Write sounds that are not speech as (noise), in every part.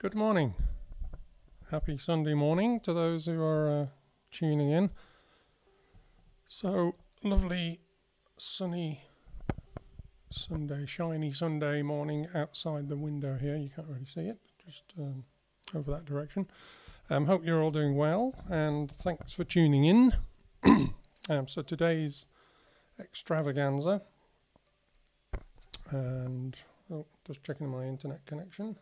Good morning. Happy Sunday morning to those who are uh, tuning in. So, lovely sunny Sunday, shiny Sunday morning outside the window here. You can't really see it, just um, over that direction. Um, hope you're all doing well and thanks for tuning in. (clears throat) um, so, today's extravaganza, and oh, just checking my internet connection.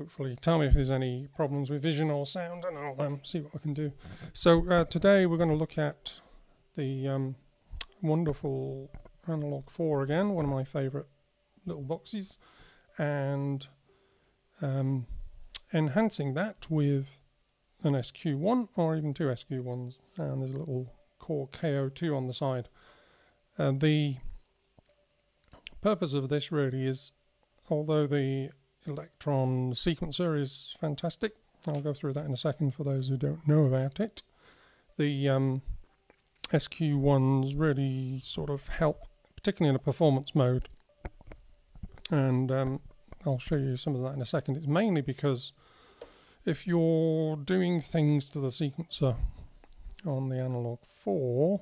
Hopefully tell me if there's any problems with vision or sound and I'll um, see what I can do. So uh, today we're going to look at the um, wonderful Analog 4 again, one of my favourite little boxes, and um, enhancing that with an SQ1 or even two SQ1s, and there's a little Core KO2 on the side. Uh, the purpose of this really is, although the Elektron sequencer is fantastic. I'll go through that in a second for those who don't know about it. The um, SQ1s really sort of help, particularly in a performance mode. And um, I'll show you some of that in a second. It's mainly because if you're doing things to the sequencer on the Analog 4,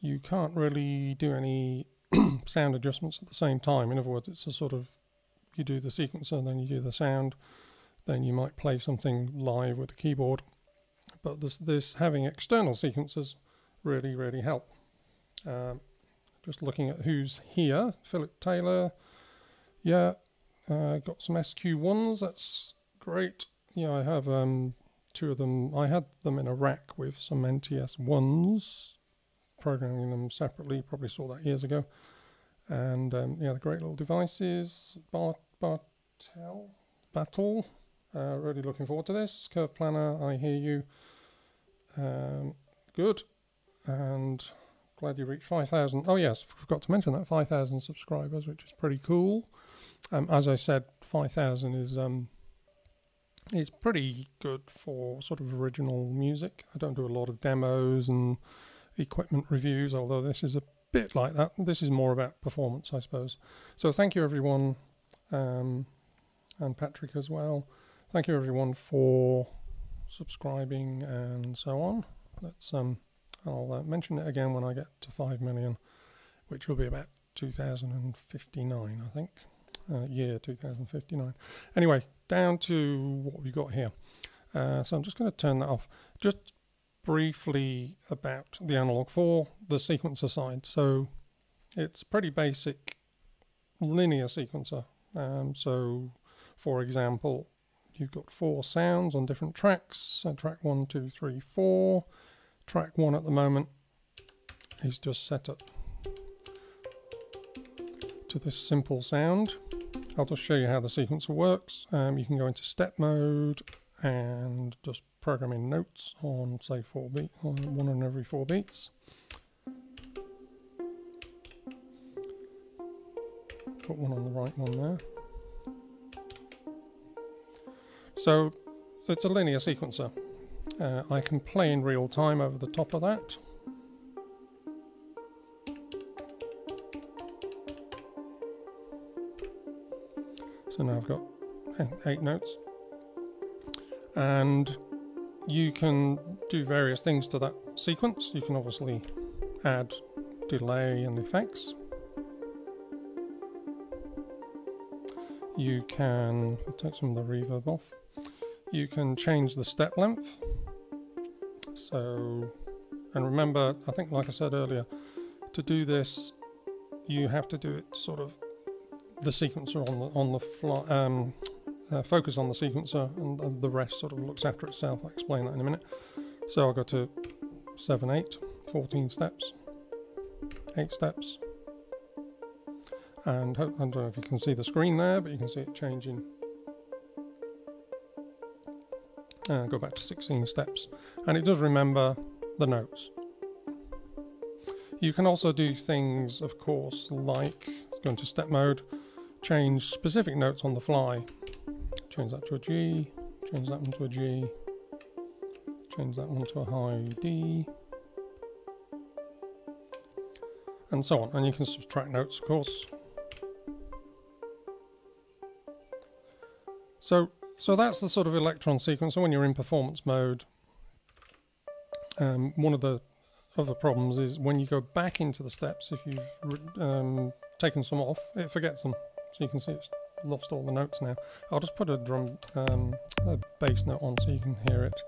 you can't really do any (clears throat) sound adjustments at the same time. In other words, it's a sort of you do the sequencer, then you do the sound, then you might play something live with the keyboard. But this, this having external sequencers really, really help. Um, just looking at who's here, Philip Taylor, yeah, uh, got some SQ1s, that's great. Yeah, I have um, two of them. I had them in a rack with some NTS 1s, programming them separately, probably saw that years ago. And um, yeah, the great little devices. Bart Battle. Battle. Uh, really looking forward to this. Curve Planner, I hear you. Um, good. And glad you reached 5,000. Oh, yes, forgot to mention that 5,000 subscribers, which is pretty cool. Um, as I said, 5,000 is um, is pretty good for sort of original music. I don't do a lot of demos and equipment reviews, although this is a bit like that. This is more about performance, I suppose. So thank you, everyone um, and Patrick as well. Thank you everyone for subscribing and so on. Let's um, I'll uh, mention it again when I get to five million, which will be about 2059, I think, uh, year 2059. Anyway, down to what we've got here. Uh, so I'm just going to turn that off. Just briefly about the Analog 4 the sequencer side. So it's pretty basic linear sequencer um, so, for example, you've got four sounds on different tracks. So track one, two, three, four. Track one at the moment is just set up to this simple sound. I'll just show you how the sequencer works. Um, you can go into step mode and just program in notes on say four beat, on one on every four beats. Put one on the right one there. So it's a linear sequencer. Uh, I can play in real time over the top of that. So now I've got eight notes. And you can do various things to that sequence. You can obviously add delay and effects. You can take some of the reverb off. You can change the step length. So, and remember, I think like I said earlier, to do this, you have to do it sort of the sequencer on the on the fly, um, uh, focus on the sequencer, and the rest sort of looks after itself. I'll explain that in a minute. So I'll go to 7, 8, 14 steps. eight steps. And I don't know if you can see the screen there, but you can see it changing. Uh, go back to 16 steps. And it does remember the notes. You can also do things, of course, like go into step mode, change specific notes on the fly. Change that to a G, change that one to a G, change that one to a high D, and so on. And you can subtract notes, of course. So, so that's the sort of Elektron sequence. So when you're in performance mode, um, one of the other problems is when you go back into the steps, if you've um, taken some off, it forgets them. So you can see it's lost all the notes now. I'll just put a drum, um, a bass note on so you can hear it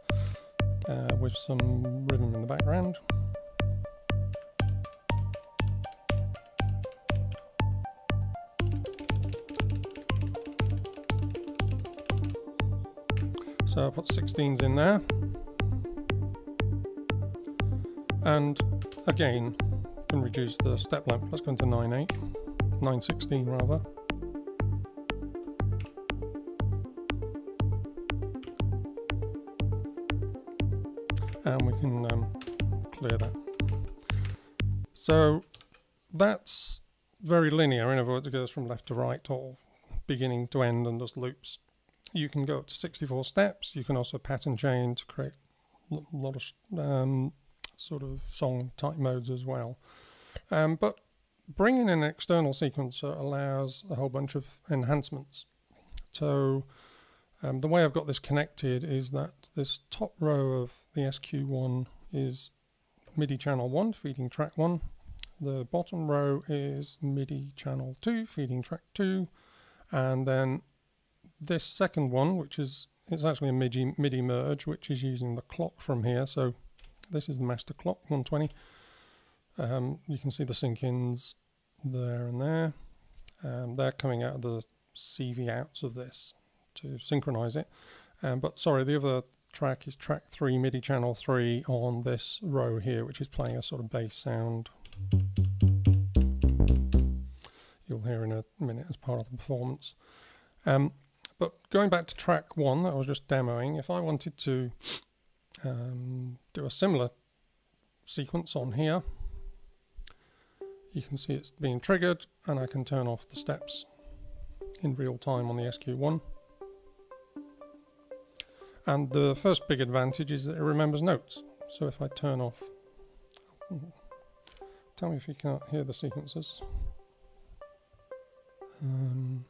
uh, with some rhythm in the background. So I put 16s in there. And again, can reduce the step length. Let's go into 9.8, 9.16 rather. And we can um, clear that. So that's very linear. In other words, it goes from left to right or beginning to end and just loops. You can go up to 64 steps. You can also pattern chain to create a lot of um, sort of song type modes as well. Um, but bringing in an external sequencer allows a whole bunch of enhancements. So um, the way I've got this connected is that this top row of the SQ1 is MIDI channel 1 feeding track 1. The bottom row is MIDI channel 2 feeding track 2. And then this second one, which is it's actually a MIDI, MIDI merge, which is using the clock from here. So this is the master clock 120. Um, you can see the sync-ins there and there. Um, they're coming out of the CV outs of this to synchronize it. Um, but sorry, the other track is track 3, MIDI channel 3 on this row here, which is playing a sort of bass sound. You'll hear in a minute as part of the performance. Um, but going back to track 1 that I was just demoing, if I wanted to um, do a similar sequence on here. You can see it's being triggered and I can turn off the steps in real time on the SQ1. And the first big advantage is that it remembers notes. So if I turn off, tell me if you can't hear the sequences. Um,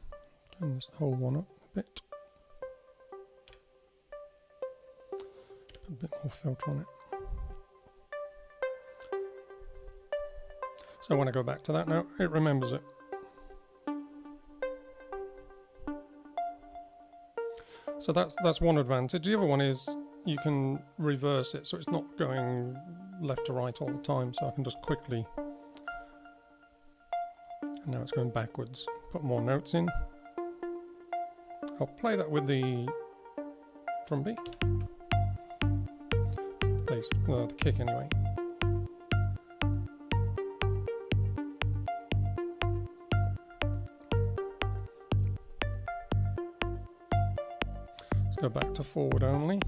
turn this whole one up bit. a bit more filter on it. So when I go back to that now, it remembers it. So that's that's one advantage. The other one is you can reverse it so it's not going left to right all the time. So I can just quickly, and now it's going backwards, put more notes in. I'll play that with the drum beat bass, uh, the kick anyway. Let's go back to forward only.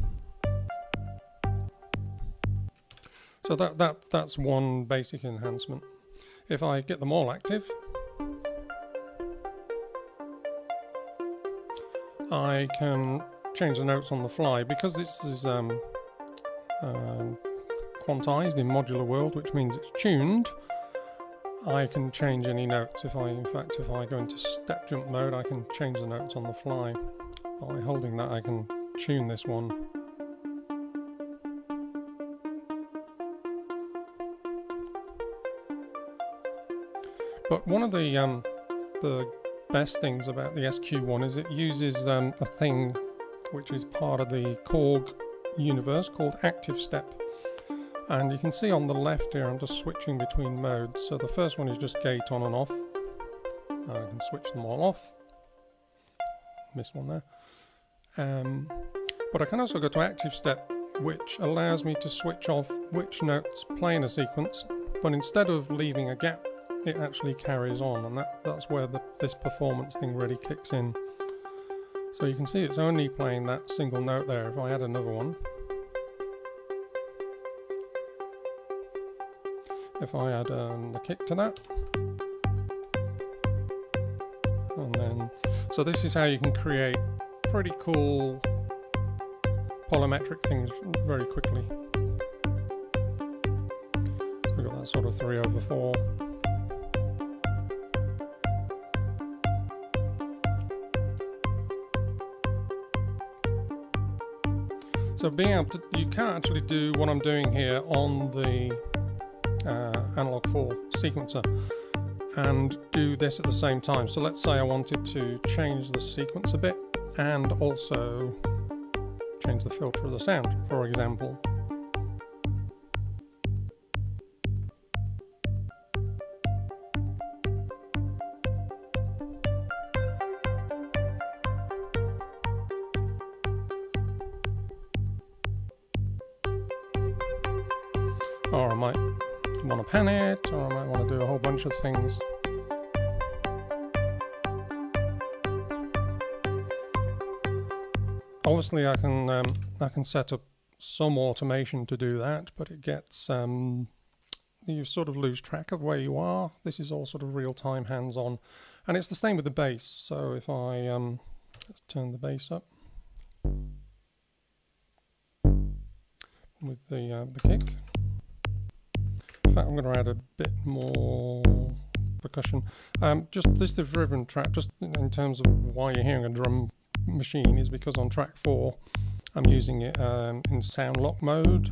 So that, that that's one basic enhancement. If I get them all active, I can change the notes on the fly because this is um, um, quantized in modular world, which means it's tuned. I can change any notes. If I, in fact, if I go into step jump mode, I can change the notes on the fly. By holding that, I can tune this one. But one of the um, the best things about the SQ1 is it uses um, a thing which is part of the Korg universe called Active Step. And you can see on the left here, I'm just switching between modes. So the first one is just gate on and off. And I can switch them all off. Missed one there. Um, but I can also go to Active Step, which allows me to switch off which notes play in a sequence but instead of leaving a gap, it actually carries on, and that, that's where the, this performance thing really kicks in. So you can see it's only playing that single note there. If I add another one, if I add um, the kick to that, and then, so this is how you can create pretty cool polymetric things very quickly. So we've got that sort of 3 over 4. So being able to, you can't actually do what I'm doing here on the uh, Analog 4 sequencer and do this at the same time. So let's say I wanted to change the sequence a bit and also change the filter of the sound, for example. Bunch of things. Obviously, I can um, I can set up some automation to do that, but it gets um, you sort of lose track of where you are. This is all sort of real time, hands on, and it's the same with the bass. So if I um, turn the bass up with the uh, the kick. Fact, I'm going to add a bit more percussion. Um, just this is driven track, just in terms of why you're hearing a drum machine, is because on track four, I'm using it um, in sound lock mode.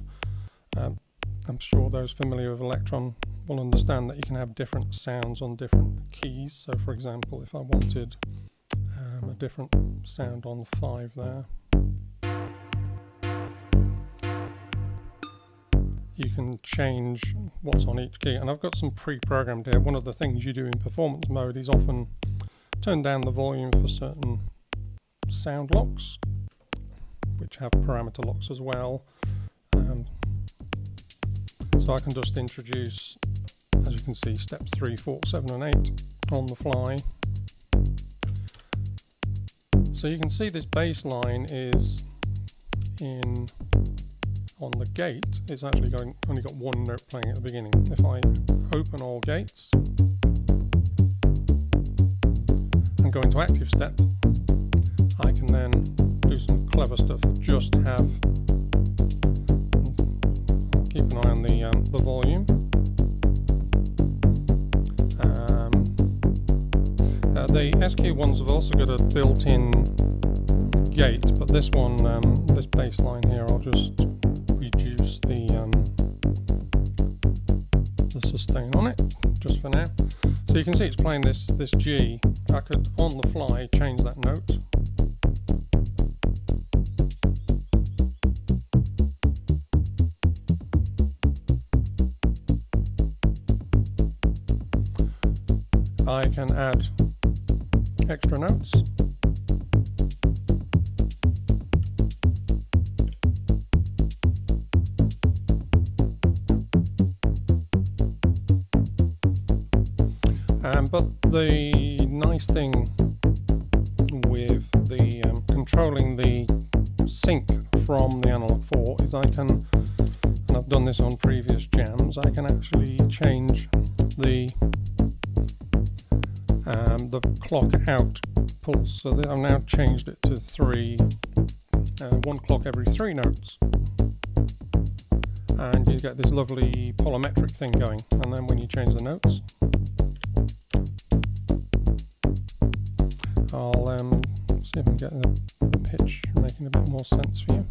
Um, I'm sure those familiar with Elektron will understand that you can have different sounds on different keys. So, for example, if I wanted um, a different sound on five there. You can change what's on each key. And I've got some pre-programmed here. One of the things you do in performance mode is often turn down the volume for certain sound locks which have parameter locks as well. Um, so I can just introduce as you can see steps 3, 4, 7 and 8 on the fly. So you can see this bass line is in on the gate, it's actually going, only got one note playing at the beginning. If I open all gates and go into active step, I can then do some clever stuff. Just have keep an eye on the um, the volume. Um, uh, the SQ ones have also got a built-in gate, but this one, um, this baseline here, I'll just the um, the sustain on it just for now. So you can see it's playing this this G. I could on the fly change that note. I can add extra notes. But the nice thing with the um, controlling the sync from the Analog 4 is I can, and I've done this on previous jams, I can actually change the um, the clock out pulse. So I've now changed it to three, uh, one clock every three notes. And you get this lovely polymetric thing going. And then when you change the notes, I'll um, see if I can get the, pitch making a bit more sense for you.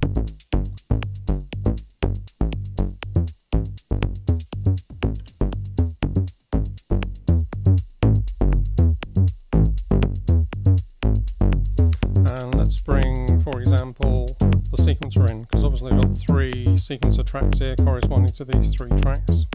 And let's bring, for example, the sequencer in, because obviously I've got three sequencer tracks here corresponding to these three tracks.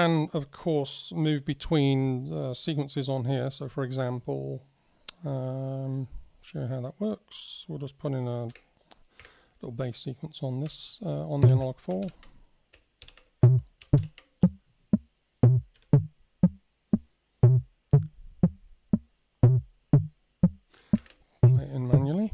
Can, of course, move between uh, sequences on here. So, for example, um, show how that works. We'll just put in a little bass sequence on this uh, on the analog four. Play it in manually.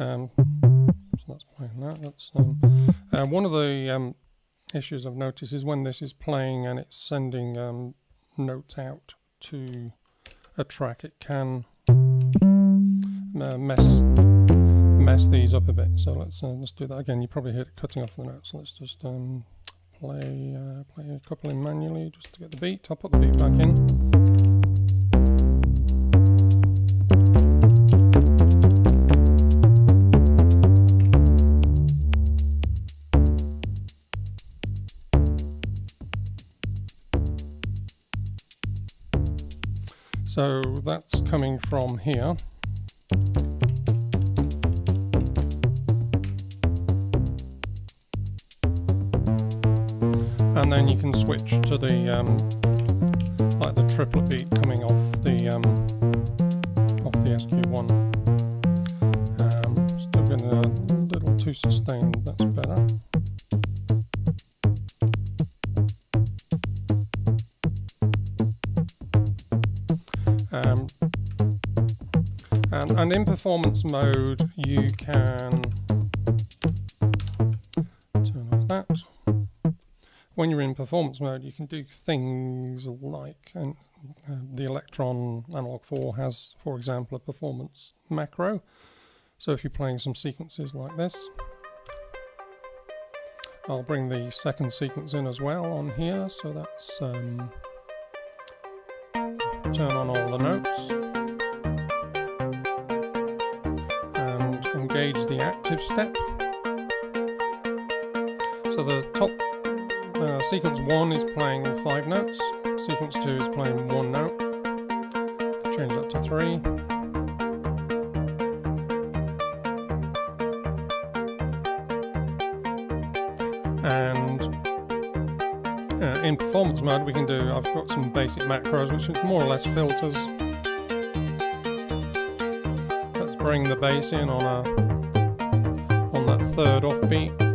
Um, so that's playing that. That's um, uh, one of the um, issues I've noticed is when this is playing and it's sending um, notes out to a track, it can uh, mess mess these up a bit. So let's uh, let's do that again. You probably heard it cutting off the notes. Let's just um, play uh, play a couple in manually just to get the beat. I'll put the beat back in. So that's coming from here. And then you can switch to the um, like the triplet beat coming off the um, off the SQ1. Um, still getting a little too sustained. That's better. Performance mode, you can turn off that. When you're in performance mode, you can do things like, and uh, the Elektron Analog 4 has, for example, a performance macro. So if you're playing some sequences like this, I'll bring the second sequence in as well on here. So that's um, turn on all the notes engage the active step. So the top uh, sequence 1 is playing 5 notes, sequence 2 is playing 1 note, change that to 3. And uh, in performance mode we can do, I've got some basic macros which is more or less filters. Bring the bass in on a on that third offbeat.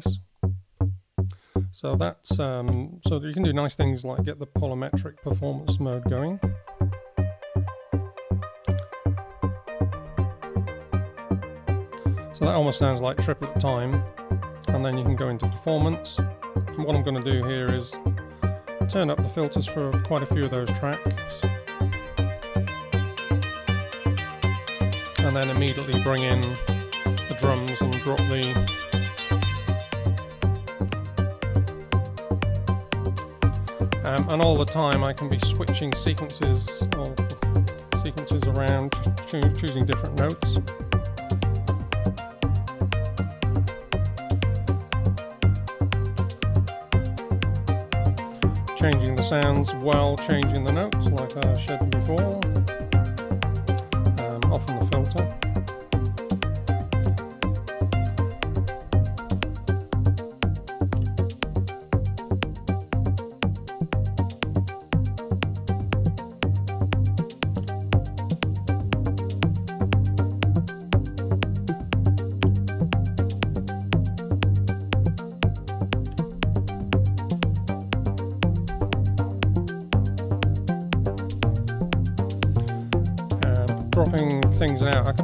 Bass. So that's um, so you can do nice things like get the polymetric performance mode going. So that almost sounds like triplet time, and then you can go into performance. And what I'm going to do here is turn up the filters for quite a few of those tracks, and then immediately bring in the drums and drop the Um, and all the time I can be switching sequences or sequences around, cho choosing different notes. Changing the sounds while changing the notes, like I showed before. Um, off on the filter.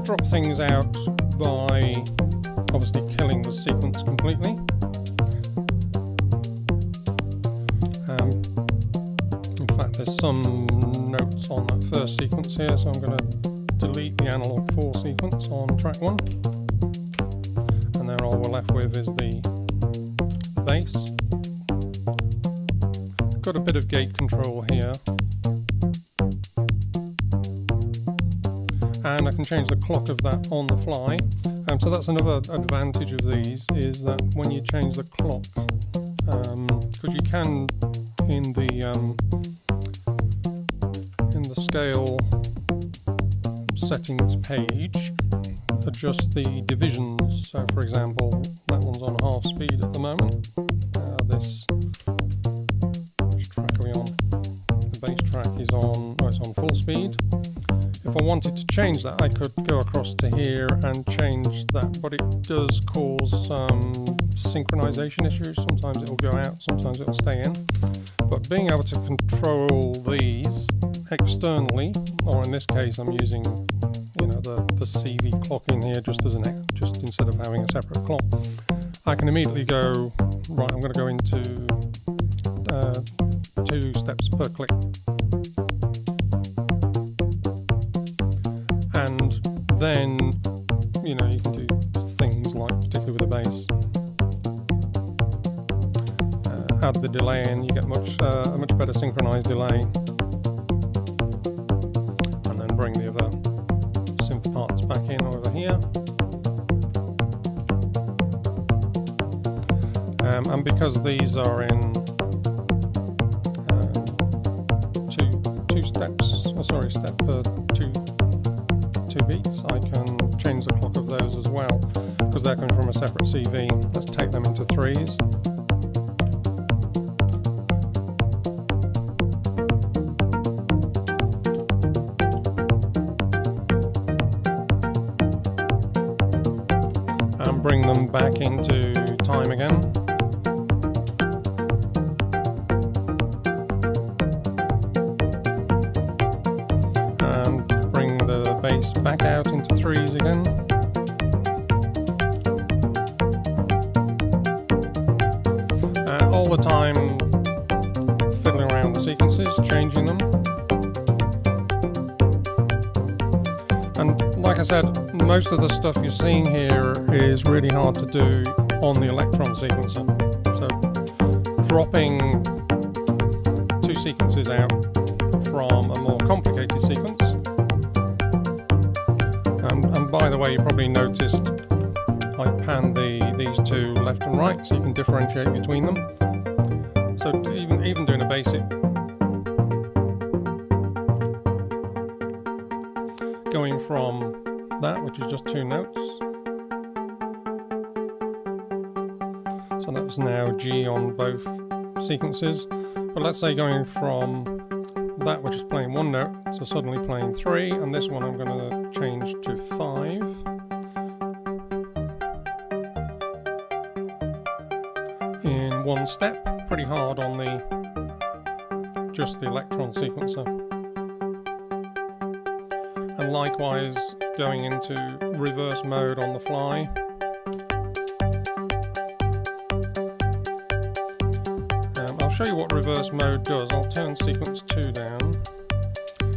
Drop things out by obviously killing the sequence completely. Um, in fact, there's some notes on that first sequence here, so I'm going to delete the analog 4 sequence on track 1. And then all we're left with is the bass. Got a bit of gate control here. And I can change the clock of that on the fly. Um, so that's another advantage of these is that when you change the clock, because um, you can in the um, in the scale settings page adjust the divisions. So, for example, that one's on half speed at the moment. Uh, this which track are we on? The bass track is on. Oh, it's on full speed. If I wanted to change that, I could go across to here and change that, but it does cause um, synchronization issues. Sometimes it will go out, sometimes it will stay in. But being able to control these externally, or in this case, I'm using you know the, the CV clock in here just as an just instead of having a separate clock. I can immediately go right. I'm going to go into uh, two steps per click, and then you know you can do things like particularly with the bass. Uh, add the delay in, you get much uh, a much better synchronized delay. And then bring the other synth parts back in over here. Um, and because these are in um, two two steps, oh, sorry, step uh, two two beats, I can change the clock of those as well because they're coming from a separate CV. Let's take them into threes. Most of the stuff you're seeing here is really hard to do on the Elektron sequencer. So dropping two sequences out from a more complicated sequence And by the way, you probably noticed I panned the, these two left and right so you can differentiate between them. Sequences. But let's say going from that which is playing one note to suddenly playing three, and this one I'm going to change to 5. In one step, pretty hard on the just the Elektron sequencer. And likewise going into reverse mode on the fly. Mode does. I'll turn sequence 2 down.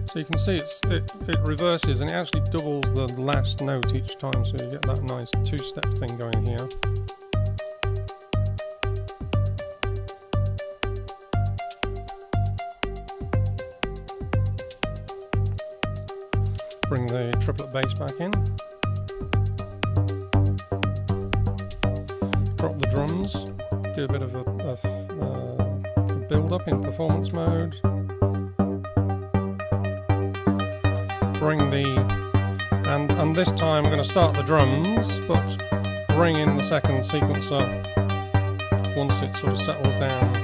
So you can see it's, it, it reverses and it actually doubles the last note each time so you get that nice two-step thing going here. Bring the triplet bass back in. Drop the drums, do a bit of a, a, up in performance mode. bring the, and, and this time I'm going to start the drums, but bring in the second sequencer once it sort of settles down.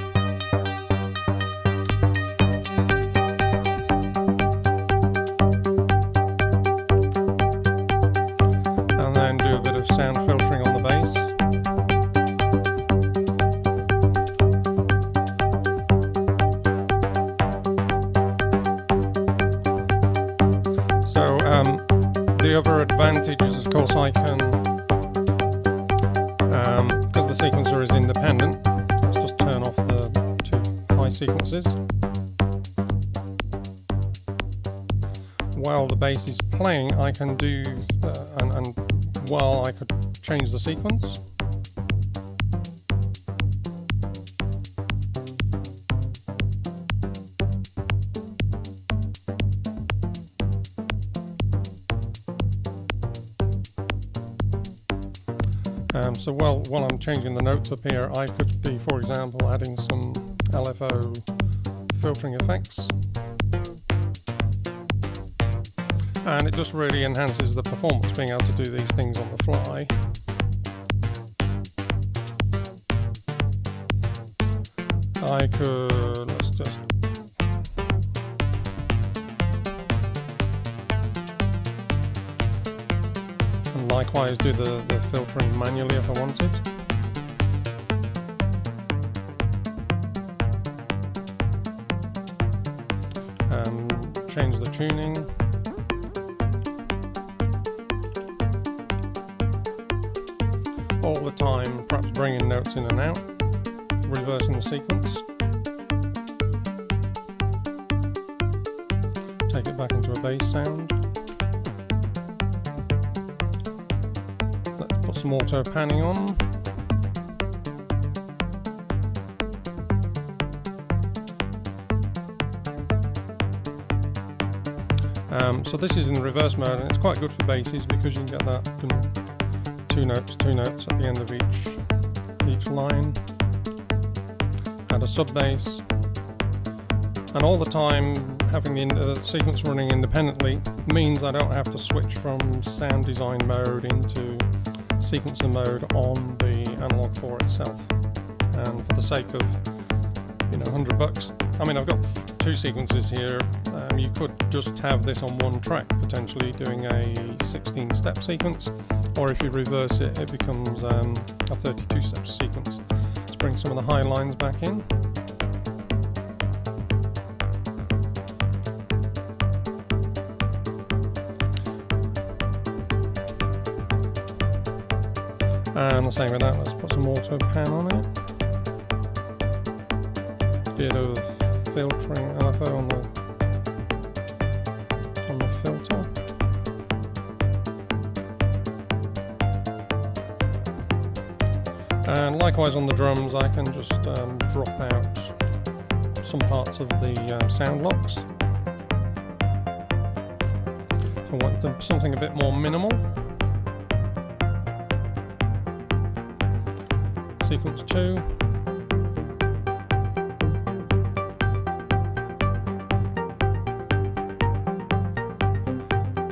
Can do, uh, and, and while I could change the sequence, Um, so while, while I'm changing the notes up here, I could be, for example, adding some LFO filtering effects. And it just really enhances the performance, being able to do these things on the fly. I could, let's just and likewise do the, the filtering manually if I wanted. Um, change the tuning. Auto panning on. Um, so this is in the reverse mode and it's quite good for basses because you can get that two notes, two notes at the end of each each line. Add a sub bass and all the time having the, the sequence running independently means I don't have to switch from sound design mode into sequencer mode on the Analog 4 itself. And for the sake of, you know, 100 bucks, I mean, I've got two sequences here. Um, you could just have this on one track, potentially doing a 16 step sequence, or if you reverse it, it becomes um, a 32 step sequence. Let's bring some of the high lines back in. Same with that, let's put some auto pan on it. Bit of filtering LFO on the on the filter. And likewise on the drums, I can just um, drop out some parts of the um, sound locks. I want something a bit more minimal, sequence 2.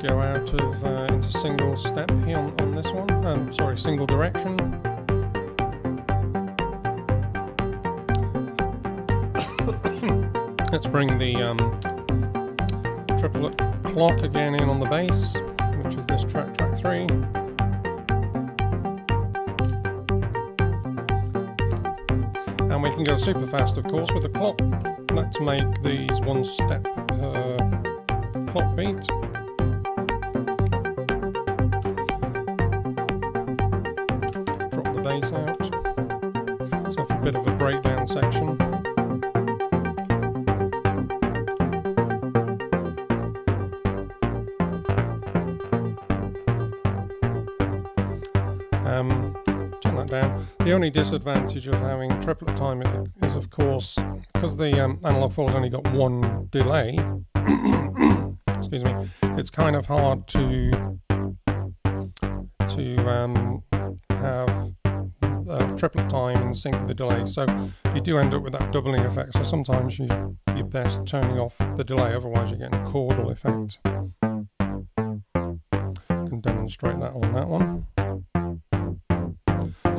Go out of uh, into single step here on, on this one, um, sorry, single direction. (coughs) Let's bring the um, triplet clock again in on the bass, which is this track, track 3. Super fast, of course, with the clock. Let's make these one step per clock beat. Drop the bass out. Only disadvantage of having triplet time is, of course, because the um, analog 4's only got one delay, (coughs) excuse me, it's kind of hard to to um, have uh, triplet time in sync with the delay. So you do end up with that doubling effect. So sometimes you, you're best turning off the delay, otherwise you're getting a chordal effect. I can demonstrate that on that one.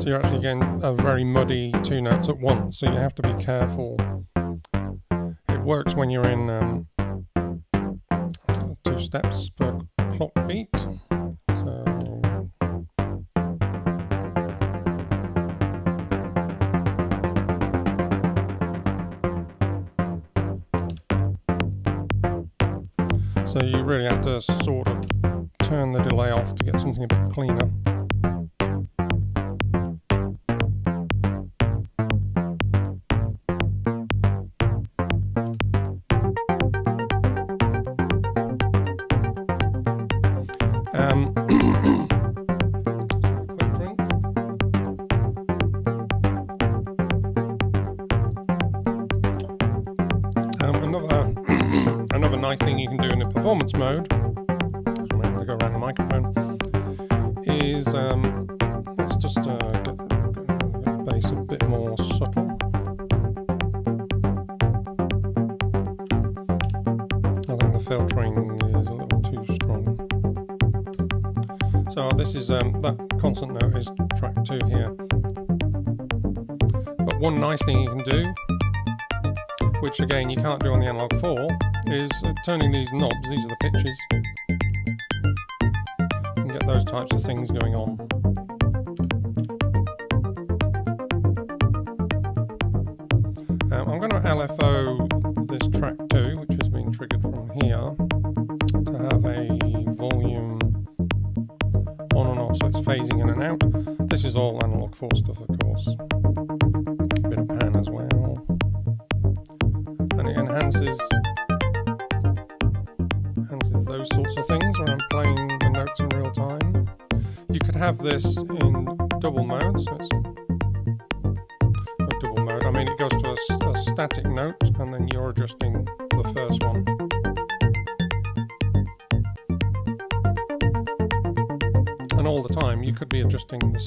So you're actually getting a very muddy two notes at once, so you have to be careful. It works when you're in um, two steps per clock beat. So So you really have to sort of turn the delay off to get something a bit cleaner. Mode, so I'm able to go around the microphone, is um, let's just uh, get, get the bass a bit more subtle. I think the filtering is a little too strong. So this is um, that constant note is track two here. But one nice thing you can do which again you can't do on the Analog 4, is uh, turning these knobs, these are the pitches, and get those types of things going on.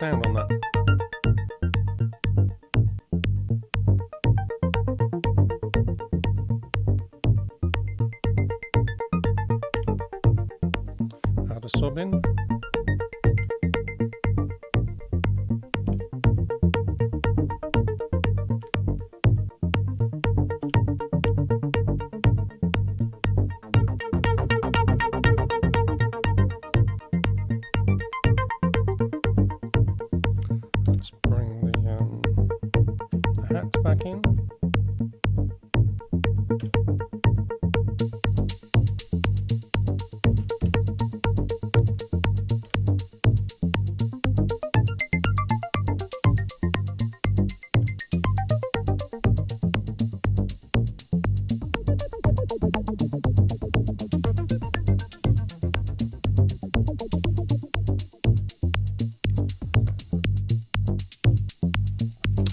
Adjusting the sound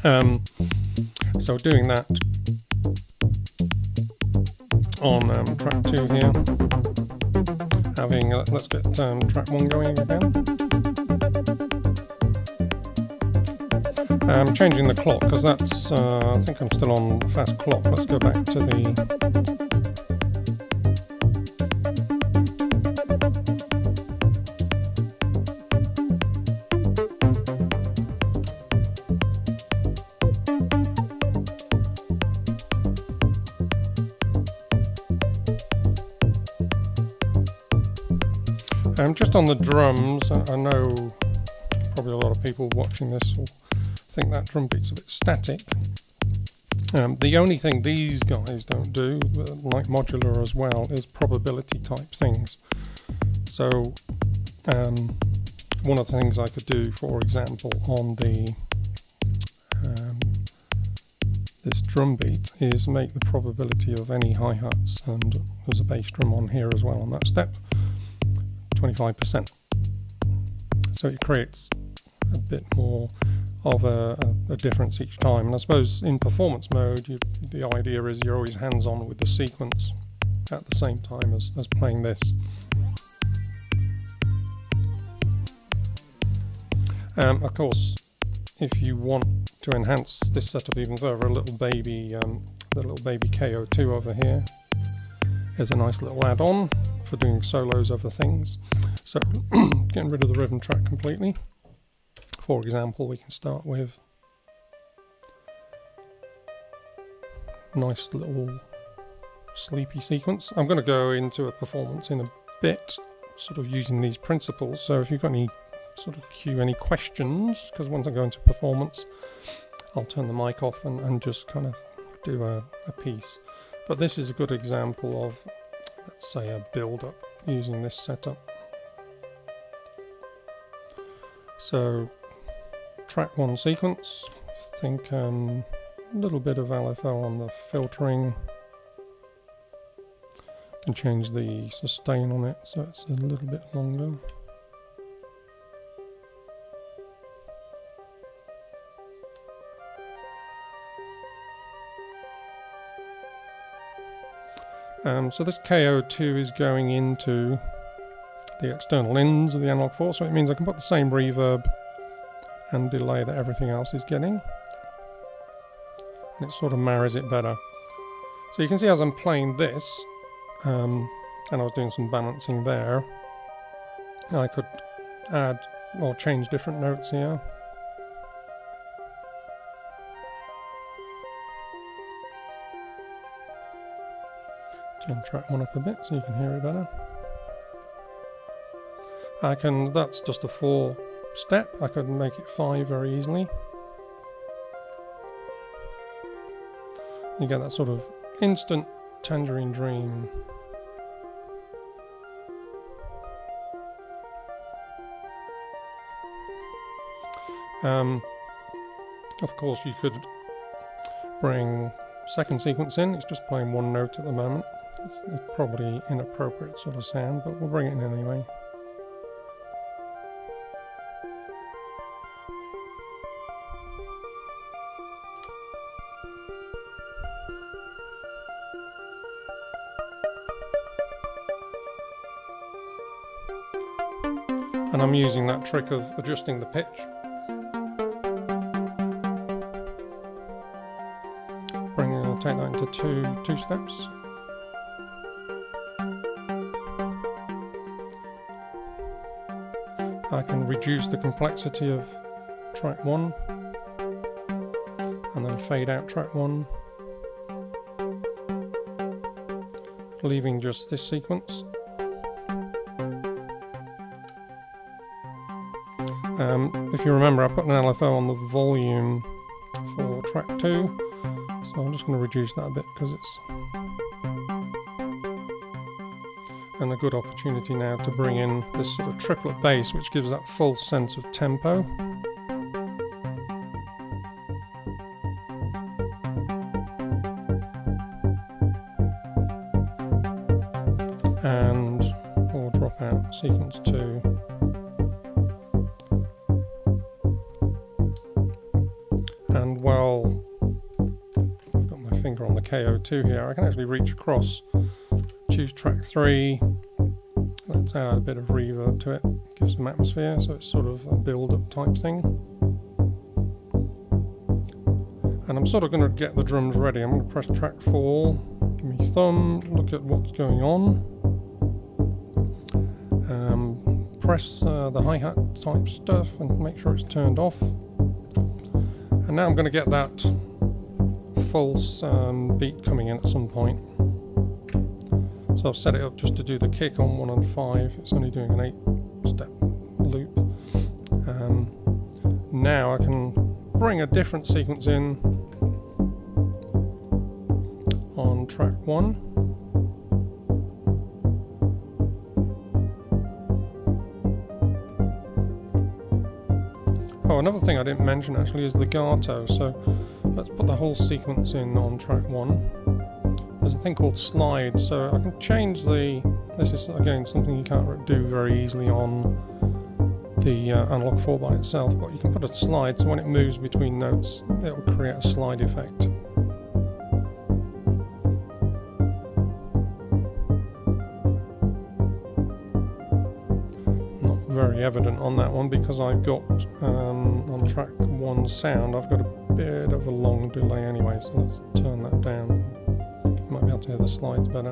Um, so doing that on um, track two here, having uh, let's get um, track one going again. Um, changing the clock because that's uh, I think I'm still on fast clock. Let's go back to the just on the drums, I, know probably a lot of people watching this will think that drum beat's a bit static. Um, the only thing these guys don't do, uh, like modular as well, is probability type things. So, um, one of the things I could do, for example, on the um, this drum beat is make the probability of any hi-hats, and there's a bass drum on here as well on that step, 25%. So it creates a bit more of a, a, difference each time. And I suppose in performance mode, you, the idea is you're always hands-on with the sequence at the same time as, as playing this. Um, of course, if you want to enhance this setup even further, a little baby, um, the little baby KO2 over here is a nice little add-on for doing solos over things. So (clears throat) getting rid of the rhythm track completely. For example, we can start with nice little sleepy sequence. I'm going to go into a performance in a bit, sort of using these principles. So if you've got any sort of cue any questions, because once I go into performance, I'll turn the mic off and, and just kind of do a, a piece. But this is a good example of, let's say a build up using this setup. So track one sequence, think um, a little bit of LFO on the filtering. Can change the sustain on it so it's a little bit longer. Um, so this KO2 is going into the external ends of the analog 4, so it means I can put the same reverb and delay that everything else is getting. And it sort of marries it better. So you can see as I'm playing this, um, and I was doing some balancing there, I could add or change different notes here. Turn track one up a bit so you can hear it better. I can, that's just a four step, I could make it five very easily. You get that sort of instant tangerine dream. Um, of course you could bring second sequence in, it's just playing one note at the moment. It's, it's probably inappropriate sort of sound, but we'll bring it in anyway. and I'm using that trick of adjusting the pitch. Bring, I'll take that into two, two steps. I can reduce the complexity of track 1 and then fade out track 1 leaving just this sequence. Um, if you remember, I put an LFO on the volume for track 2, so I'm just going to reduce that a bit because it's and a good opportunity now to bring in this sort of triplet bass which gives that full sense of tempo. And we'll drop out sequence 2. and while I've got my finger on the KO2 here I can actually reach across choose track 3 let's add a bit of reverb to it. Give some atmosphere so it's sort of a build up type thing. And I'm sort of going to get the drums ready. I'm going to press track 4 give me thumb look at what's going on. Um, press uh, the hi-hat type stuff and make sure it's turned off. And now I'm going to get that false um, beat coming in at some point. So I've set it up just to do the kick on 1 and 5. It's only doing an 8 step loop. Um, now I can bring a different sequence in on track 1. Oh, another thing I didn't mention actually is legato. So let's put the whole sequence in on track one. There's a thing called slide, so I can change the. This is again something you can't do very easily on the uh, analog 4 by itself, but you can put a slide so when it moves between notes, it will create a slide effect. Not very evident on that one because I've got um, on track one sound I've got a bit of a long delay anyway so let's turn that down to hear the slides better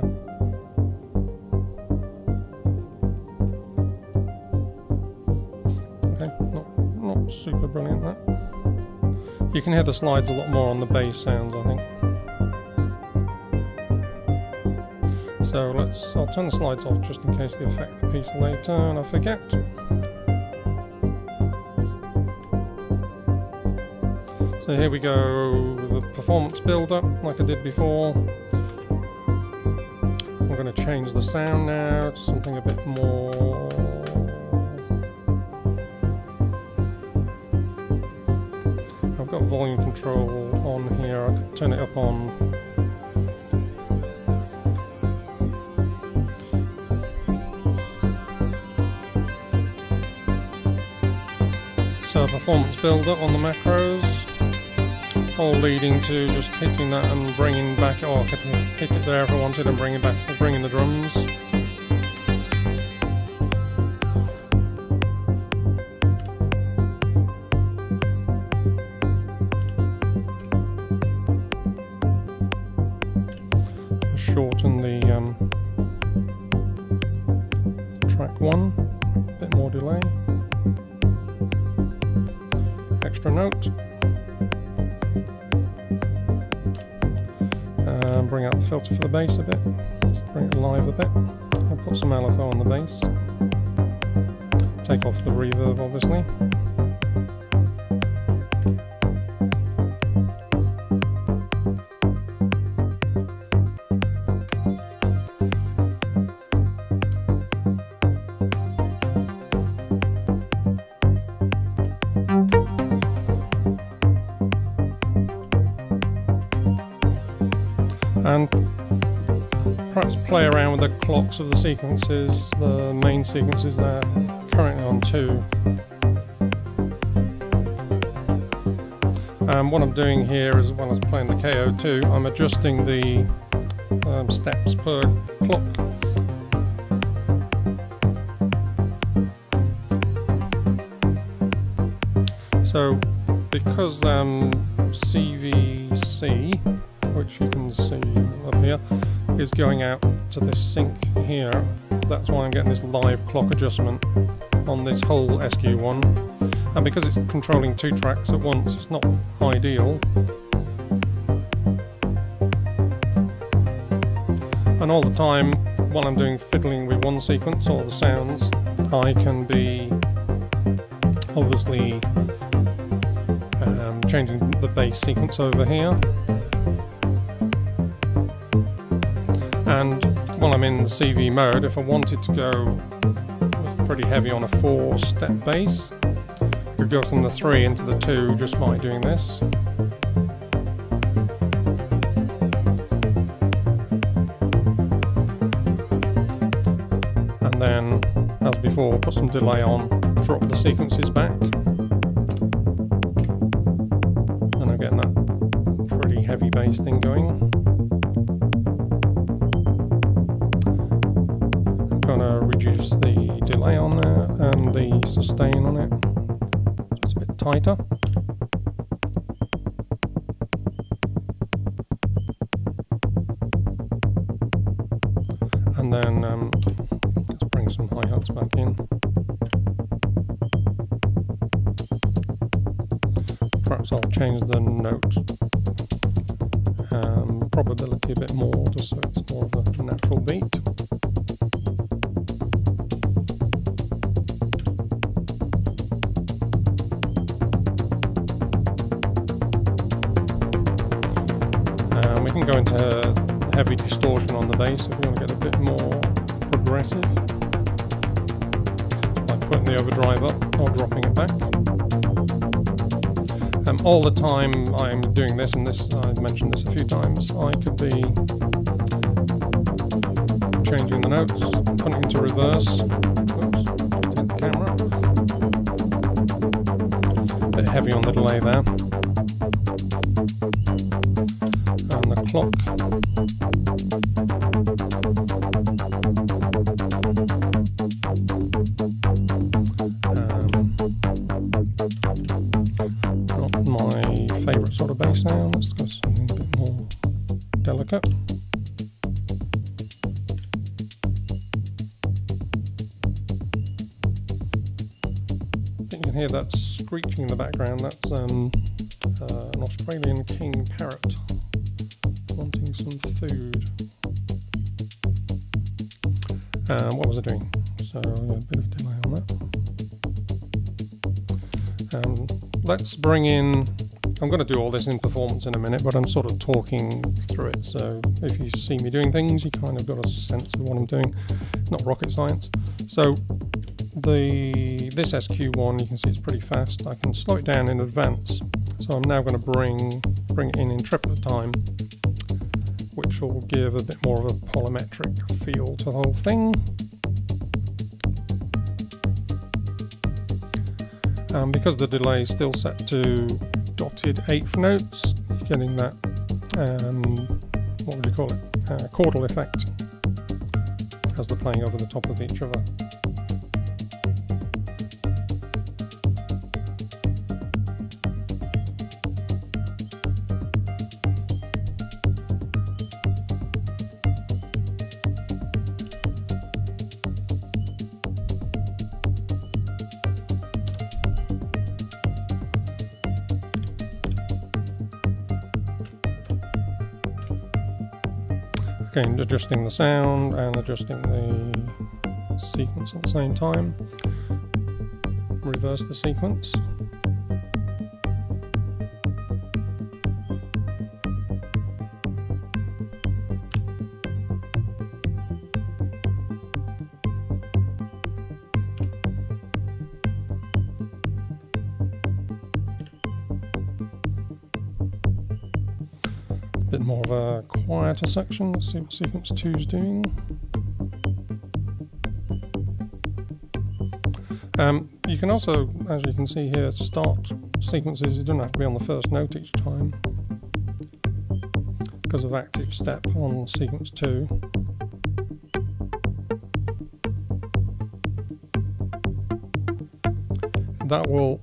okay not, not super brilliant that you can hear the slides a lot more on the bass sounds I think So let's, I'll turn the slides off just in case they affect the piece later and I forget. So here we go, the performance build-up like I did before. Change the sound now to something a bit more. I've got volume control on here. I can turn it up on. So performance builder on the macros, all leading to just hitting that and bringing back, oh, or it there if I wanted and bring it back, bringing the drums. Play around with the clocks of the sequences, the main sequences there, currently on 2. Um, what I'm doing here as well as playing the KO2, I'm adjusting the um, steps per clock. So because um, CVC which you can see up here, is going out to this sync here. That's why I'm getting this live clock adjustment on this whole SQ1. And because it's controlling two tracks at once, it's not ideal. And all the time, while I'm doing fiddling with one sequence or the sounds, I can be obviously um, changing the bass sequence over here. And while I'm in CV mode, if I wanted to go pretty heavy on a four step bass, I could go from the three into the two just by doing this. And then, as before, put some delay on, drop the sequences back. So the time I'm doing this, and this I've mentioned this a few times, I could be changing the notes, putting it into reverse. Oops, the camera. A bit heavy on the delay there. And the clock. Screeching in the background, that's um, uh, an Australian king parrot wanting some food. Um, what was I doing? So a bit of delay on that. Um, let's bring in. I'm going to do all this in performance in a minute, but I'm sort of talking through it. So if you see me doing things, you kind of got a sense of what I'm doing. Not rocket science. So the this SQ1, you can see it's pretty fast. I can slow it down in advance So I'm now going to bring bring it in in triplet time, which will give a bit more of a polymetric feel to the whole thing. Um, because the delay is still set to dotted eighth notes, you're getting that, um, what would you call it, uh, chordal effect as they're playing over the top of each other. Adjusting the sound and adjusting the sequence at the same time. Reverse the sequence. Let's see what sequence 2 is doing. Um, you can also, as you can see here, start sequences. You don't have to be on the first note each time because of active step on sequence 2. That will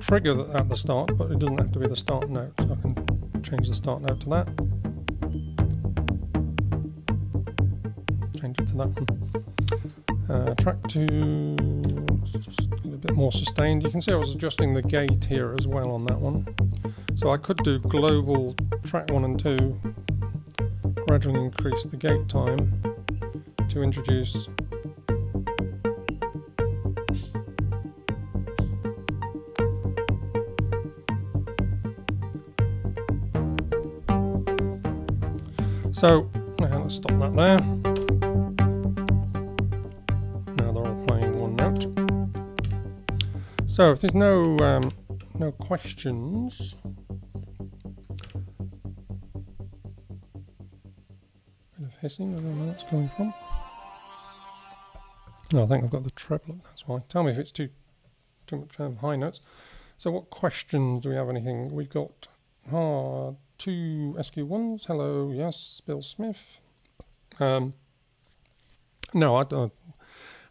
trigger at the start, but it doesn't have to be the start note. So I can change the start note to that. To that one. Uh, track two, just a bit more sustained. You can see I was adjusting the gate here as well on that one. So I could do global track one and two, gradually increase the gate time to introduce So, let's stop that there. So if there's no um, no questions, bit of hissing. I don't know where that's coming from. No, I think I've got the treble. That's why. Tell me if it's too too much um, high notes. So what questions do we have? Anything? We've got ah, two SQ1s. Hello, yes, Bill Smith. Um, no, I, I,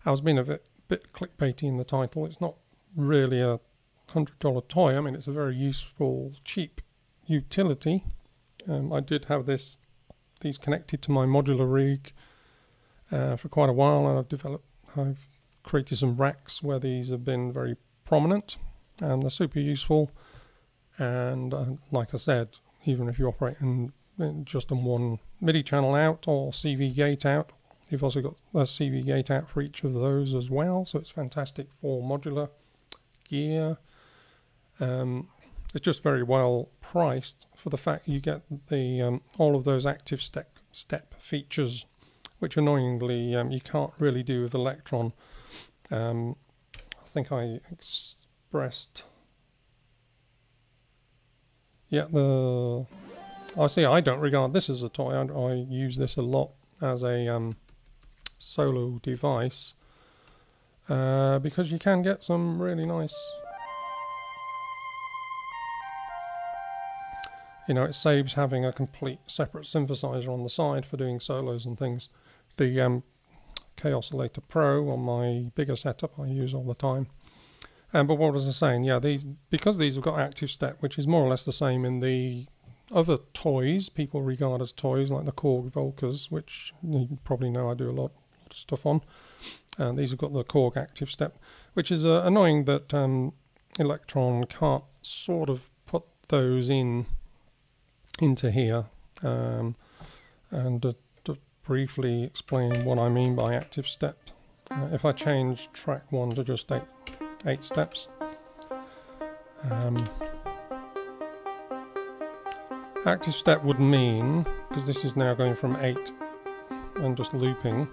I was being a bit, bit clickbaity in the title. It's not really a hundred dollar toy. I mean, it's a very useful, cheap utility. Um, I did have this these connected to my modular rig uh, for quite a while, and I've developed, I've created some racks where these have been very prominent, and they're super useful. And uh, like I said, even if you operate in, in just on one MIDI channel out or CV gate out, you've also got a CV gate out for each of those as well. So it's fantastic for modular gear. Um, it's just very well priced for the fact you get the um, all of those active step step features, which annoyingly um, you can't really do with Elektron. Um, I think I expressed. Yeah, the I see. I don't regard this as a toy. I, I use this a lot as a um, solo device uh, because you can get some really nice you know it saves having a complete separate synthesizer on the side for doing solos and things. The um, Kaossilator Pro on my bigger setup I use all the time. Um, but what was I saying? Yeah these because these have got active step which is more or less the same in the other toys people regard as toys like the Korg Volcas which you probably know I do a lot of stuff on and these have got the Korg active step, which is uh, annoying that um, Elektron can't sort of put those in into here. Um, and to, to, briefly explain what I mean by active step, uh, if I change track one to just eight, eight steps, um, active step would mean, because this is now going from eight and just looping,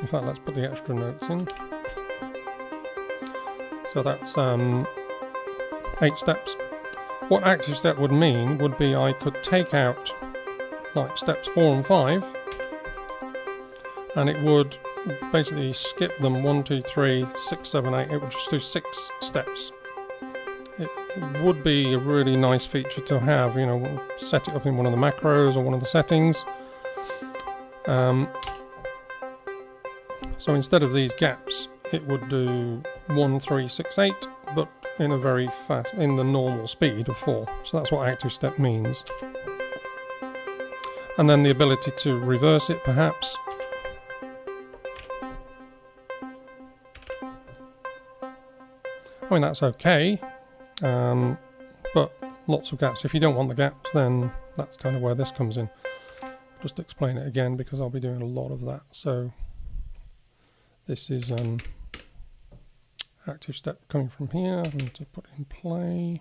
in fact, let's put the extra notes in. So that's um, eight steps. what active step would mean would be I could take out like steps 4 and 5 and it would basically skip them 1, 2, 3, 6, 7, 8. It would just do 6 steps. It would be a really nice feature to have, you know, set it up in one of the macros or one of the settings. Um, so instead of these gaps, it would do 1, 3, 6, 8, but in a very fast, in the normal speed of 4. So that's what active step means. And then the ability to reverse it perhaps. I mean that's okay, um, but lots of gaps. If you don't want the gaps then that's kind of where this comes in. Just explain it again because I'll be doing a lot of that. So this is um, active step coming from here. I need to put in play.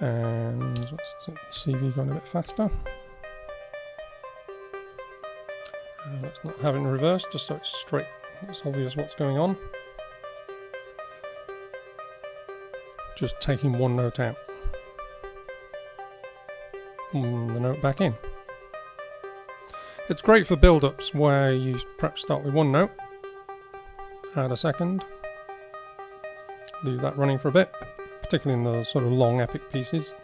And let's get the CV going a bit faster. Uh, let's not have it in reverse, just so it's straight, it's obvious what's going on. Just taking one note out. And the note back in. It's great for build-ups where you perhaps start with one note, add a second, leave that running for a bit, particularly in the sort of long epic pieces,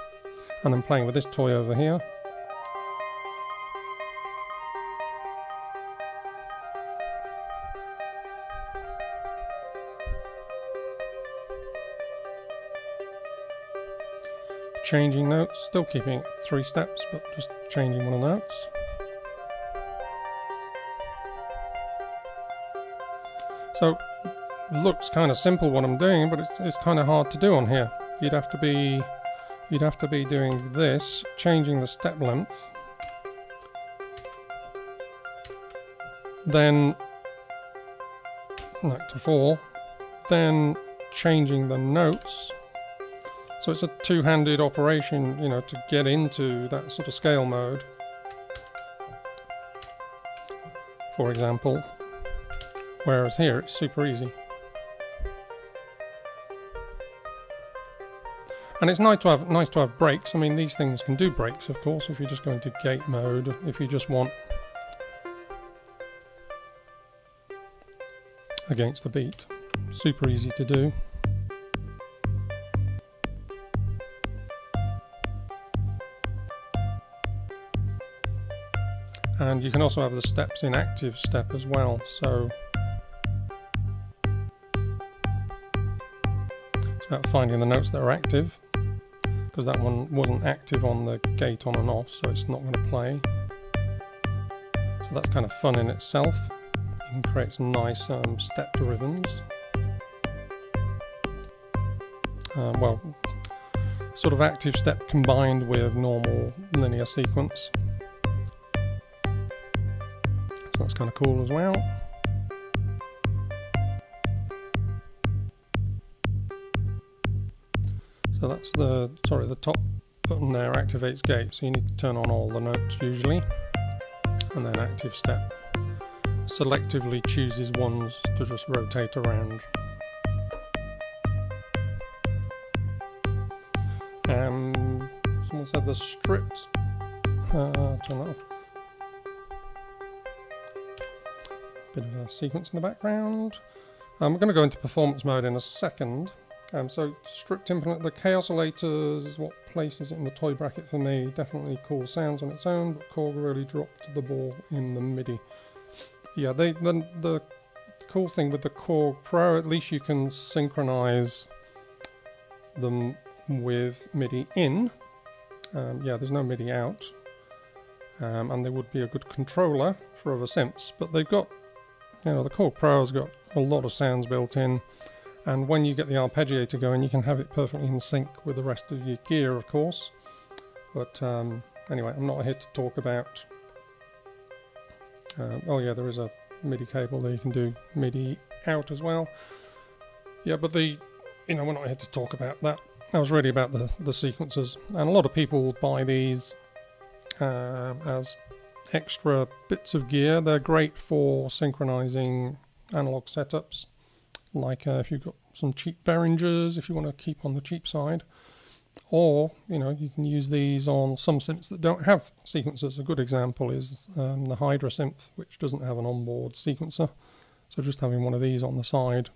and then playing with this toy over here. Changing notes, still keeping three steps, but just changing one of the notes. So looks kind of simple what I'm doing, but it's, it's kind of hard to do on here. You'd have to be you'd have to be doing this, changing the step length. Then like to four, then changing the notes. So it's a two-handed operation, you know, to get into that sort of scale mode. For example, Whereas here it's super easy. And it's nice to have nice to have breaks. I mean, these things can do breaks, of course, if you just go into gate mode. If you just want against the beat, super easy to do. And you can also have the steps in active step as well. So finding the notes that are active because that one wasn't active on the gate on and off so it's not going to play. So that's kind of fun in itself. You can create some nice um, step rhythms. Um, well sort of active step combined with normal linear sequence. So that's kind of cool as well So that's the, sorry, the top button there activates gate, so you need to turn on all the notes usually, and then active step. Selectively chooses ones to just rotate around. Um, someone said the stripped, uh, turn that. Bit of a sequence in the background. I'm going to go into performance mode in a second. Um, so stripped implement, the Kaossilators is what places it in the toy bracket for me. Definitely cool sounds on its own, but Korg really dropped the ball in the MIDI. Yeah, they the, the cool thing with the Korg Pro, at least you can synchronize them with MIDI in. Um, yeah, there's no MIDI out. Um, and they would be a good controller for other synths, but they've got, you know, the Korg Pro's got a lot of sounds built in and when you get the arpeggiator going you can have it perfectly in sync with the rest of your gear of course. But um, anyway I'm not here to talk about um, oh yeah there is a MIDI cable there you can do MIDI out as well. Yeah but the you know we're not here to talk about that. That was really about the, the sequencers and a lot of people buy these uh, as extra bits of gear. They're great for synchronizing analog setups like uh, if you've got some cheap Behringers, if you want to keep on the cheap side, or you know you can use these on some synths that don't have sequencers. A good example is um, the Hydrasynth, which doesn't have an onboard sequencer. So just having one of these on the side.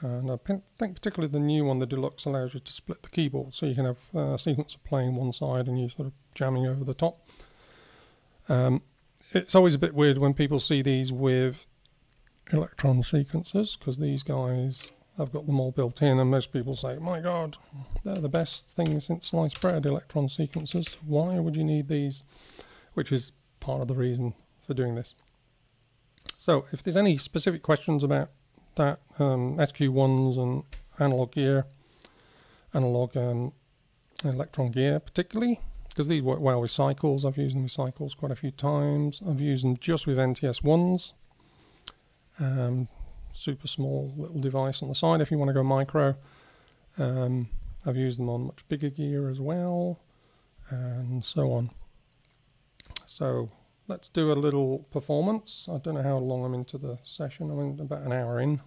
And I think particularly the new one, the Deluxe, allows you to split the keyboard, so you can have a sequencer playing one side and you sort of jamming over the top. Um, it's always a bit weird when people see these with Elektron sequencers because these guys I've got them all built in, and most people say, "My God, they're the best thing since sliced bread." Elektron sequencers. Why would you need these? Which is part of the reason for doing this. So, if there's any specific questions about that um, SQ1s and analog gear, analog um, Elektron gear, particularly because these work well with cycles. I've used them with cycles quite a few times. I've used them just with NTS ones. Um, super small little device on the side if you want to go micro. Um, I've used them on much bigger gear as well, and so on. So let's do a little performance. I don't know how long I'm into the session. I'm about an hour in.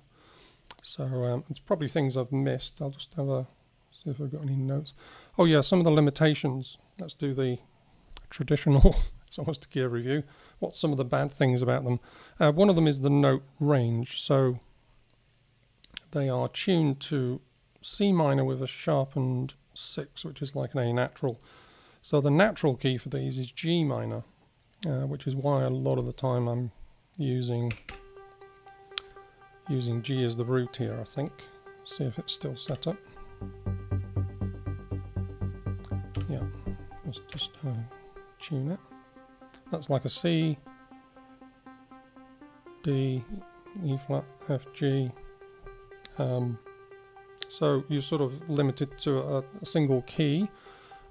So um, it's probably things I've missed. I'll just have a see if I've got any notes. Oh yeah, some of the limitations. Let's do the traditional. (laughs) it's almost a gear review what's some of the bad things about them. Uh, one of them is the note range. So they are tuned to C minor with a sharpened six, which is like an A natural. So the natural key for these is G minor, uh, which is why a lot of the time I'm using using G as the root here, I think. See if it's still set up. Yeah, let's just uh, tune it. That's like a C, D, E flat, F, G. Um, so you're sort of limited to a, a single key.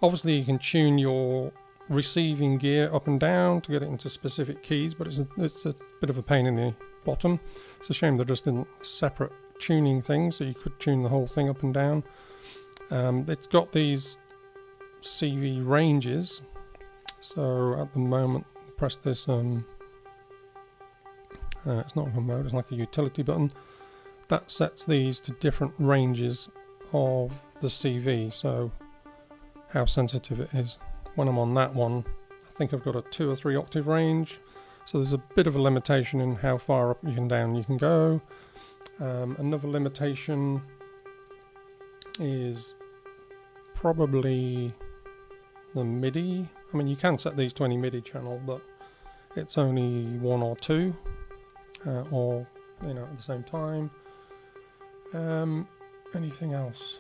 Obviously, you can tune your receiving gear up and down to get it into specific keys, but it's a, it's a bit of a pain in the bottom. It's a shame there just isn't separate tuning things, so you could tune the whole thing up and down. Um, it's got these CV ranges, so at the moment, press this, um, uh, it's not a mode, it's like a utility button. That sets these to different ranges of the CV, so how sensitive it is. When I'm on that one, I think I've got a two or three octave range, so there's a bit of a limitation in how far up you can down you can go. Um, another limitation is probably the MIDI I mean, you can set these to any MIDI channel, but it's only one or two, uh, or you know, at the same time. Um, anything else?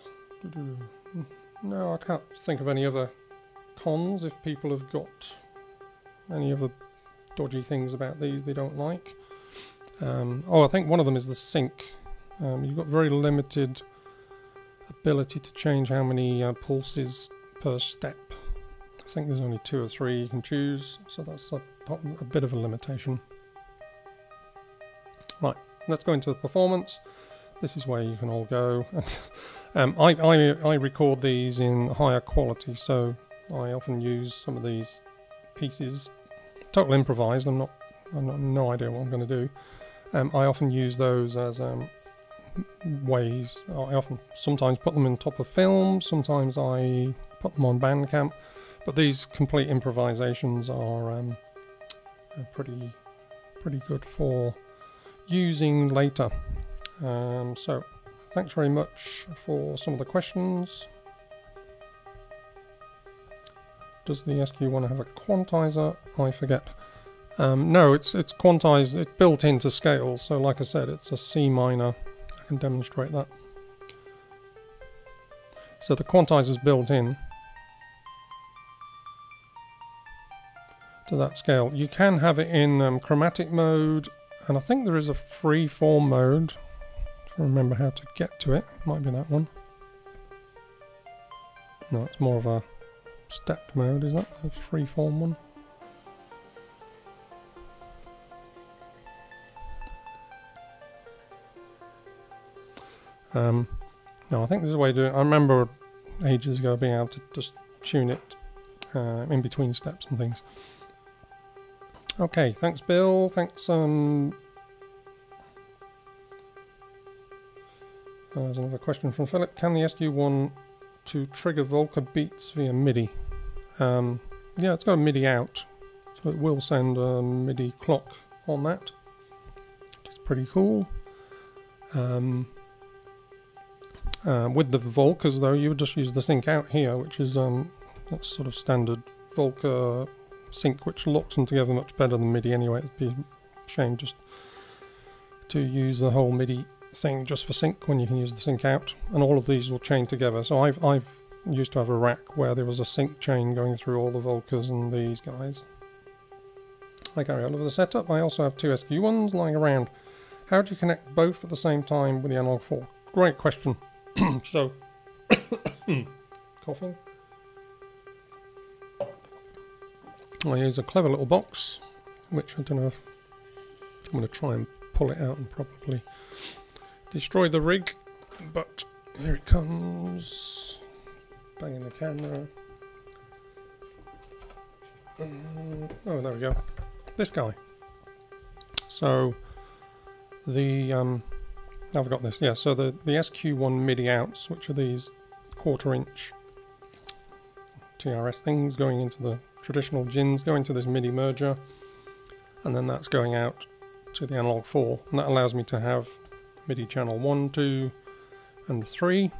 No, I can't think of any other cons. If people have got any other dodgy things about these they don't like. Um, oh, I think one of them is the sync. Um, you've got very limited ability to change how many uh, pulses per step I think there's only two or three you can choose, so that's a, a bit of a limitation. Right, let's go into the performance. This is where you can all go. (laughs) um, I, I, I record these in higher quality, so I often use some of these pieces total improvised. I'm not, I've no idea what I'm going to do. Um, I often use those as um, ways. I often sometimes put them in top of film. Sometimes I put them on Bandcamp. But these complete improvisations are, um, are pretty pretty good for using later. Um, so thanks very much for some of the questions. Does the SQ want to have a quantizer? I forget. Um, no, it's it's quantized. It's built into scales. So like I said, it's a C minor. I can demonstrate that. So the quantizer is built in. To that scale. You can have it in um, chromatic mode, and I think there is a free form mode. Remember how to get to it. Might be that one. No, it's more of a stepped mode, is that the free form one? Um, no, I think there's a way to do it. I remember ages ago being able to just tune it uh, in between steps and things. Okay, thanks Bill, thanks um, Uh, there's another question from Philip. Can the SQ1 to trigger Volca beats via MIDI? Um, yeah, it's got a MIDI out, so it will send a MIDI clock on that, which is pretty cool. Um, uh, with the Volcas though, you would just use the sync out here, which is um, that's sort of standard Volca sync, which locks them together much better than MIDI anyway. It'd be a shame just to use the whole MIDI thing just for sync when you can use the sync out, and all of these will chain together. So I've I've used to have a rack where there was a sync chain going through all the Volcas and these guys. I carry on with the setup. I also have two SQ1s lying around. How do you connect both at the same time with the Analog 4? Great question. (coughs) so, (coughs) coughing. I use a clever little box, which I don't know if I'm going to try and pull it out and probably destroy the rig, but here it comes. Banging the camera. Uh, oh, there we go. This guy. So the um, I've got this. Yeah. So the the SQ1 MIDI outs, which are these quarter inch TRS things going into the traditional DINs, going to this MIDI merger, and then that's going out to the analog 4, and that allows me to have MIDI channel 1, 2, and 3,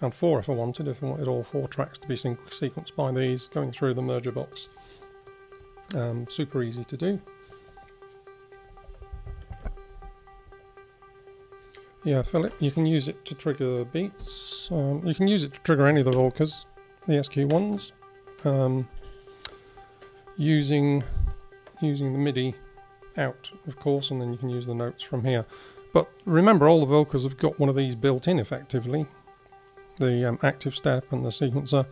and 4 if I wanted, if I wanted all four tracks to be sequenced by these, going through the merger box. Um, super easy to do. Yeah, Philip, you can use it to trigger beats. Um, you can use it to trigger any of the Volcas, the SQ1s, um, using using the MIDI out, of course, and then you can use the notes from here. But remember, all the Volcas have got one of these built in effectively. The um, active step and the sequencer.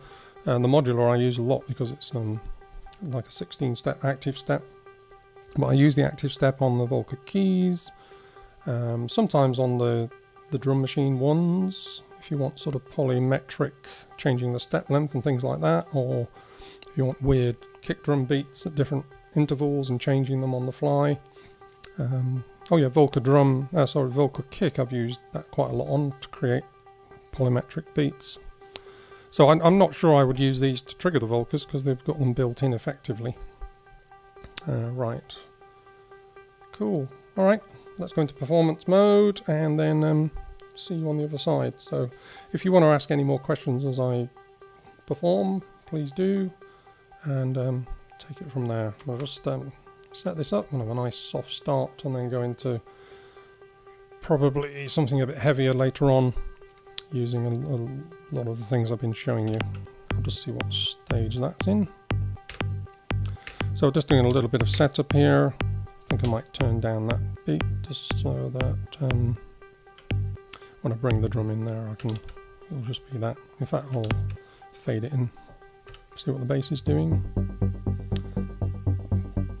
And the modular I use a lot because it's um, like a 16 step active step. But I use the active step on the Volca keys, um, sometimes on the, the drum machine ones, if you want sort of polymetric, changing the step length and things like that, or if you want weird kick drum beats at different intervals and changing them on the fly. Um, oh yeah, Volca drum, uh, sorry, Volca kick I've used that quite a lot on to create polymetric beats. So I'm, I'm not sure I would use these to trigger the Volcas because they've got them built in effectively. Uh, right. Cool. Alright, let's go into performance mode and then um, see you on the other side. So if you want to ask any more questions as I perform, please do. And um, take it from there. I'll just um, set this up and have a nice soft start and then go into probably something a bit heavier later on using a, a lot of the things I've been showing you. I'll just see what stage that's in. So just doing a little bit of setup here. I think I might turn down that beat just so that um, when I bring the drum in there I can, it'll just be that. In fact I'll fade it in, see what the bass is doing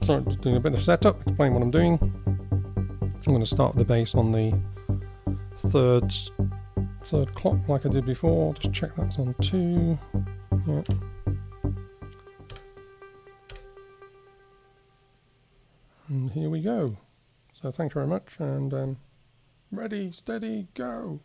start doing a bit of setup, explain what I'm doing. I'm going to start the bass on the third third clock like I did before. Just check that's on two. Yeah. And here we go. So thank you very much and um, ready, steady, go.